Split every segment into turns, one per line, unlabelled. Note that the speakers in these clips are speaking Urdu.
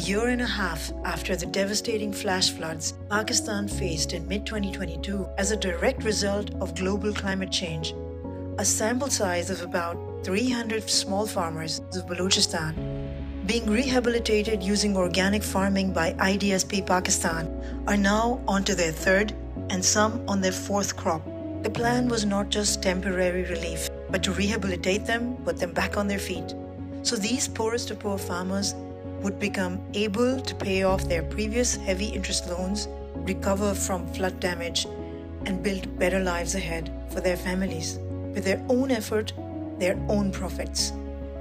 A year and a half after the devastating flash floods Pakistan faced in mid-2022 as a direct result of global climate change, a sample size of about 300 small farmers of Balochistan being rehabilitated using organic farming by IDSP Pakistan are now onto their third and some on their fourth crop. The plan was not just temporary relief, but to rehabilitate them, put them back on their feet. So these poorest of poor farmers would become able to pay off their previous heavy interest loans, recover from flood damage, and build better lives ahead for their families with their own effort, their own profits.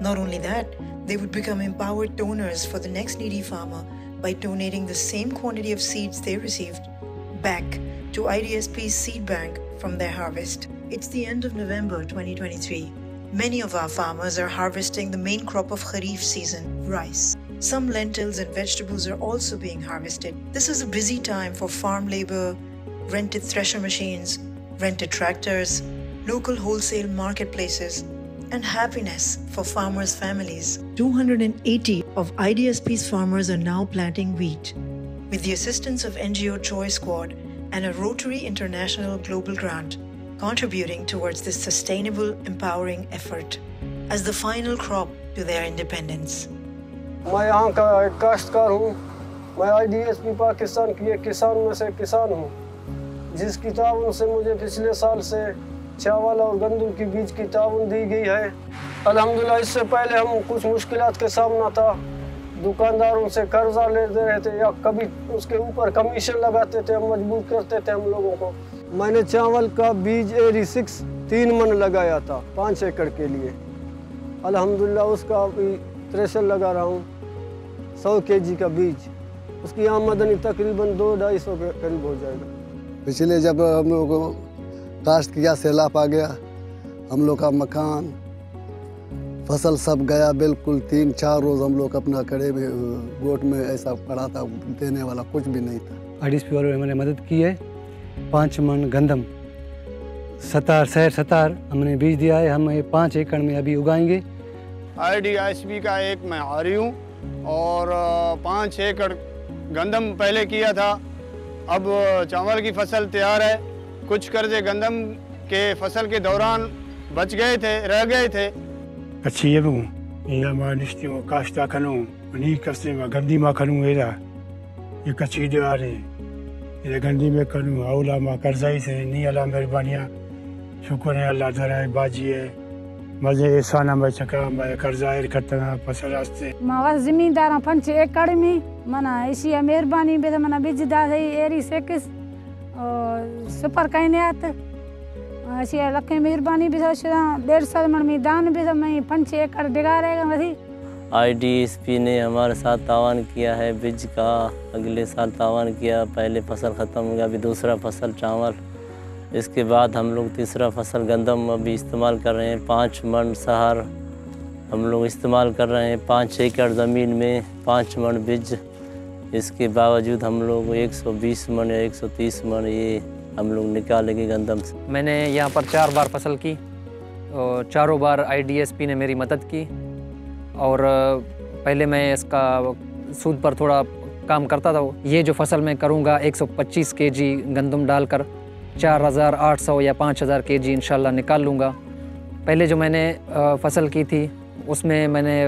Not only that, they would become empowered donors for the next needy farmer by donating the same quantity of seeds they received back to IDSP's seed bank from their harvest. It's the end of November 2023. Many of our farmers are harvesting the main crop of Kharif season, rice. Some lentils and vegetables are also being harvested. This is a busy time for farm labor, rented thresher machines, rented tractors, local wholesale marketplaces, and happiness for farmers' families. 280 of IDSP's farmers are now planting wheat. With the assistance of NGO Choice Squad and a Rotary International Global Grant, contributing towards this sustainable, empowering effort as the final crop to their independence.
میں یہاں کا ایک کاشتکار ہوں۔ میں I D S P Pakistan کی ایک کسان میں سے کسان ہوں۔ جس کی تعاون سے مجھے پچھلے سال سے چاول اور گندم کی بیج کی تعاون دی گئی ہے۔ الحمدللہ، اس سے پہلے ہم کچھ مشکلات کے سامنا تھا۔ دکانداروں سے قرضہ لیتے رہتے یا کبھی اس کے اوپر کمیشن لگاتے تھے ہم مجبور کرتے تھے ہم لوگوں کو۔ میں نے چاول کا بیج ایری سکس تین من لگایا تھا، پانچ ایکڑ کے لیے۔ الحمدللہ، اس کا تریشر لگا رہا ہوں سو کے جی کا بیج۔ اس کی آمدنی تقریباً دو ڈھائی سو کے قریب ہو جائے گا۔
پچھلے جب ہم لوگ کو کاشت کیا سیلاب آ گیا ہم لوگ کا مکان فصل سب گیا۔ بالکل تین چار روز ہم لوگ اپنا کڑے میں گوٹ میں ایسا پڑا تھا دینے والا کچھ بھی نہیں تھا۔
آئی ڈی ایس پی والوں نے ہمیں مدد کی ہے۔ پانچ من گندم ستار سیر ستار ہم نے بیج دیا ہے۔ ہم یہ پانچ ایکڑ میں ابھی اگائیں گے۔
آئی ڈی ایس پی کا ایک میں ہاری ہوں اور پانچ ایکڑ گندم پہلے کیا تھا۔ اب چاول کی فصل تیار ہے۔ کچھ قرضے گندم کے فصل کے دوران بچ گئے تھے، رہ گئے تھے۔
کچھی یہ ہوں یہ ماں نشتی ہوں کاشتا کھنوں انہی کستے میں گندی ماں کھنوں ایرا یہ کچھی دیوار ہے یہ گندی میں کھنوں اولا ماں قرضائی سے، نہیں اللہ مہربانیاں۔ شکر ہے، اللہ دھرائے باجی ہے۔ مزے احسانہ میں چکا میں قرضائر کرتا فصل راستے۔
ماں زمیندار پنچ ایکڑ میں منا اسی مہربانی بے منا بج دا ایری سکس سپر کائنات اسی لکھ مہربانی بھی ڈیڑھ سال من میں دان بھی میں پنچ ایکڑ ڈگا رہے گا وہی۔
آئی ڈی ایس پی نے ہمارے ساتھ تعاون کیا ہے بج کا اگلے سال تعاون کیا پہلے فصل ختم ہو گیا ابھی دوسرا فصل چاول۔ اس کے بعد ہم لوگ تیسرا فصل گندم ابھی استعمال کر رہے ہیں، پانچ من سہار ہم لوگ استعمال کر رہے ہیں، پانچ ایکڑ زمین میں پانچ من بج اس کے باوجود ہم لوگ ایک سو بیس من یا ایک سو تیس من یہ ہم لوگ نکالیں گے گندم سے۔
میں نے یہاں پر چار بار فصل کی اور چاروں بار آئی ڈی ایس پی نے میری مدد کی۔ اور پہلے میں اس کا سود پر تھوڑا کام کرتا تھا۔ یہ جو فصل میں کروں گا، ایک سو پچیس کے جی گندم ڈال کر چار ہزار آٹھ سو یا پانچ ہزار کے جی انشاءاللہ نکال لوں گا۔ پہلے جو میں نے فصل کی تھی، اس میں میں نے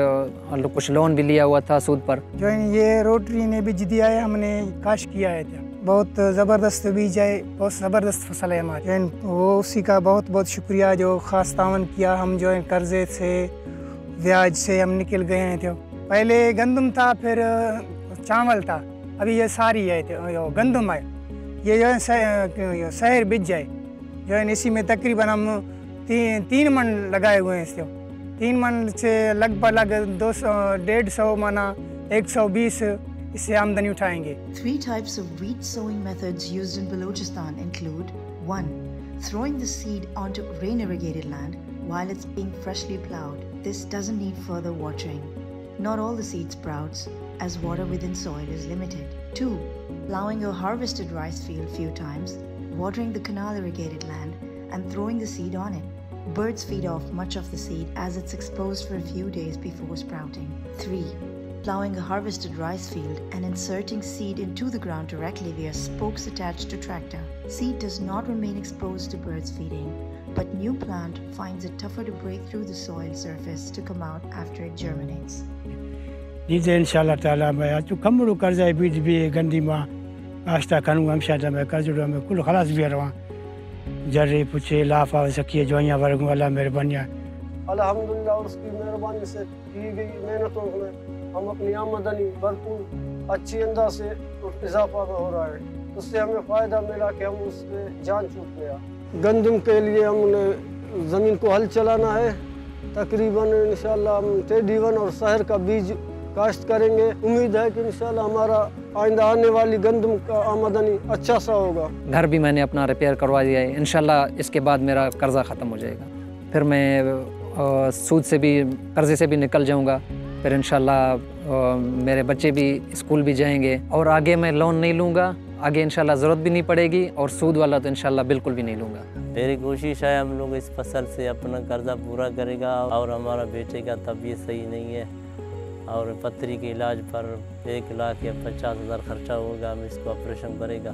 کچھ لون بھی لیا ہوا تھا سود پر۔
جو یہ روٹری نے بھی دیا ہے ہم نے کاش کیا ہے۔ بہت زبردست بیج ہے، بہت زبردست فصل ہے ہماری۔ وہ اسی کا بہت بہت شکریہ، جو خاص تعاون کیا ہم جو ہے، قرضے سے بیاج سے ہم نکل گئے ہیں۔ تو پہلے گندم تھا، پھر چاول تھا۔ ابھی یہ ساری ہے۔ گندم ہے۔ یہ جو ہے سہر بچ جائے۔ جو ہے اسی میں تقریباً ہم تین من لگائے ہوئے ہیں اس کو تین من سے لگ بھگ لگ دو سو ڈیڑھ سو مانا ایک سو بیس اس سے آمدنی اٹھائیں گے۔
Three types of wheat sowing methods used in Balochistan include one throwing the seed on to rain irrigated land while it's being freshly ploughed this doesn't need further watering not all the seed sprouts as water within soil is limited. 2. Plowing a harvested rice field few times, watering the canal irrigated land, and throwing the seed on it. Birds feed off much of the seed as it's exposed for a few days before sprouting. 3. plowing a harvested rice field and inserting seed into the ground directly via spokes attached to tractor. Seed does not remain exposed to birds feeding, but new plant finds it tougher to break through the soil surface to come out after it germinates.
دیدے ان شاء اللہ تعالیٰ میں تو کمرو قرضہ بیٹ بھی گندی ماں آشتہ کنوں ہم شاہ میں قرض ڈو میں کل خلاص بھی رہا جرے پوچھے لافا سکیے جوئیاں
ورگوں اللہ مہربانیاں الحمدللہ اور اس کی مہربانی سے کی گئی محنتوں میں ہم اپنی آمدنی بھرپور اچھی انداز سے اضافہ ہو رہا ہے اس سے ہمیں فائدہ ملا کہ ہم اس پہ جان چھوٹ گیا گندم کے لیے ہم نے زمین کو حل چلانا ہے تقریباً انشاءاللہ ہم ٹیڈی ون اور شہر کا بیج کاشت کریں گے۔ امید ہے کہ انشاءاللہ ہمارا
آئندہ آنے والی گندم کا آمدنی اچھا سا ہوگا۔ گھر بھی میں نے اپنا ریپیئر کروا دیا ہے۔ انشاءاللہ اس کے بعد میرا قرضہ ختم ہو جائے گا۔ پھر میں سود سے بھی قرضے سے بھی نکل جاؤں گا۔ پھر انشاءاللہ میرے بچے بھی اسکول بھی جائیں گے۔ اور آگے میں لون نہیں لوں گا۔ آگے انشاءاللہ
ضرورت بھی نہیں پڑے گی۔ اور سود والا تو انشاءاللہ بالکل بھی نہیں لوں گا۔ میری کوشش ہے ہم لوگ اس فصل سے اپنا قرضہ پورا کرے گا اور ہمارا بیٹے کا طبیعت صحیح نہیں ہے۔ اور پتری کے علاج پر ایک لاکھ یا پچاس
ہزار خرچہ ہوگا ہم اس کو آپریشن کرے گا۔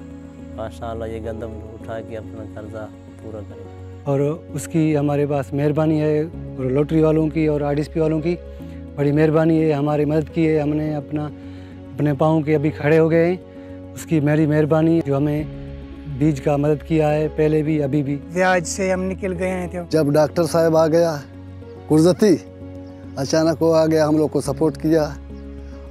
ماشاء اللہ یہ گندم اٹھا کے اپنا قرضہ پورا کرے گا۔ اور اس کی ہمارے پاس مہربانی ہے اور لوٹری والوں کی اور آر ڈی ایس پی والوں کی بڑی مہربانی ہے۔ ہماری مدد کی ہے
ہم نے اپنا اپنے پاؤں کے ابھی
کھڑے ہو گئے ہیں۔ اس کی میری مہربانی جو ہمیں بیج کا مدد کیا ہے پہلے بھی ابھی بھی۔ سے ہم نکل گئے ہیں جب ڈاکٹر صاحب آ گیا قرضتی اچانک وہ آ گیا، ہم لوگ کو سپورٹ کیا۔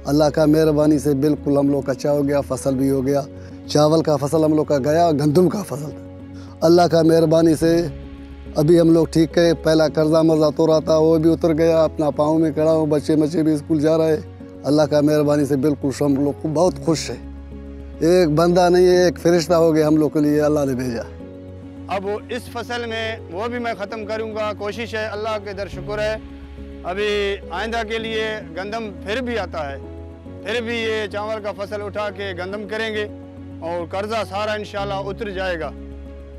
اللہ کا مہربانی سے بالکل ہم لوگ کا اچھا ہو گیا، فصل بھی ہو گیا۔ چاول کا فصل ہم لوگ کا گیا گندم کا فصل اللہ کا مہربانی سے ابھی ہم لوگ ٹھیک ہے پہلا قرضہ مرضہ تو رہا تھا وہ بھی اتر گیا۔ اپنا پاؤں میں کھڑا ہوں، بچے بچے بھی اسکول جا رہے۔ اللہ کا
مہربانی سے بالکل ہم لوگ کو بہت خوش ہے ایک بندہ نہیں ہے ایک فرشتہ ہو گیا ہم لوگ کے لیے، اللہ نے بھیجا۔ اب اس فصل میں، وہ بھی میں ختم کروں گا۔ کوشش ہے، اللہ کے در شکر ہے۔ ابھی
آئندہ کے لیے گندم پھر بھی آتا ہے۔ پھر بھی یہ چاول کا فصل اٹھا کے گندم کریں گے اور قرضہ سارا انشاءاللہ اتر جائے گا۔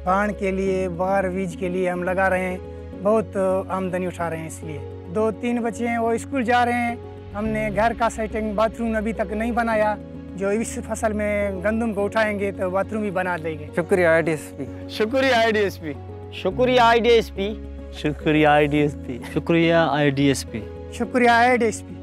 پان کے لیے بار بیج کے لیے ہم لگا رہے ہیں۔ بہت آمدنی اٹھا رہے ہیں اس لیے۔ دو تین بچے
ہیں وہ اسکول جا رہے
ہیں۔ ہم نے گھر کا
سیٹنگ باتھ روم ابھی تک
نہیں بنایا۔ جو اس فصل
میں گندم کو اٹھائیں گے
تو باتھ روم بھی بنا دیں گے۔
شکریہ آئی ڈی ایس پی۔
شکریہ آئی ڈی ایس پی۔ شکریہ
آئی ڈی ایس پی۔ شکریہ آئی ڈی ایس پی. شکریہ
آئی
ڈی
ایس پی.
شکریہ آئی ڈی ایس پی.